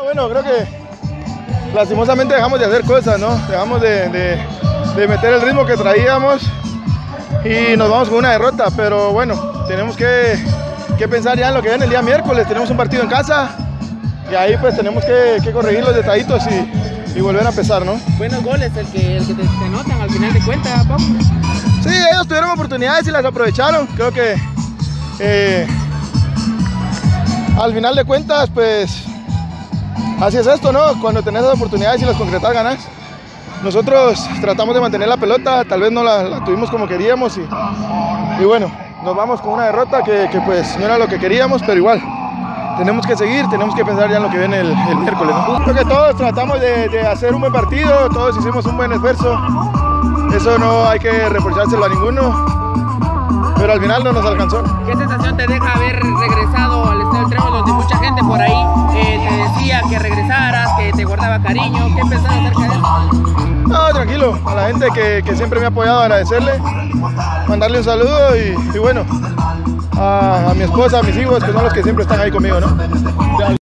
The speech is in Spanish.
bueno, creo que lastimosamente dejamos de hacer cosas, ¿no? Dejamos de, de, de meter el ritmo que traíamos y nos vamos con una derrota, pero bueno, tenemos que, que, pensar ya en lo que viene el día miércoles, tenemos un partido en casa y ahí pues tenemos que, que corregir los detallitos y, y, volver a empezar, ¿no? Buenos goles el que, el que te, te notan al final de cuentas, Pau. Sí, ellos tuvieron oportunidades y las aprovecharon, creo que eh, al final de cuentas pues así es esto, ¿no? Cuando tenés las oportunidades y las concretas ganas. Nosotros tratamos de mantener la pelota, tal vez no la, tuvimos como queríamos y, bueno, nos vamos con una derrota que, que, pues no era lo que queríamos, pero igual. Tenemos que seguir, tenemos que pensar ya en lo que viene el, el miércoles. ¿no? Creo que todos tratamos de, de, hacer un buen partido, todos hicimos un buen esfuerzo. Eso no hay que reprochárselo a ninguno, pero al final no nos alcanzó. ¿Qué sensación te deja haber regresado ¿Qué pensás acerca de? No, tranquilo, a la gente que, que, siempre me ha apoyado, agradecerle, mandarle un saludo y, y bueno, a, a, mi esposa, a mis hijos, que son los que siempre están ahí conmigo, ¿no?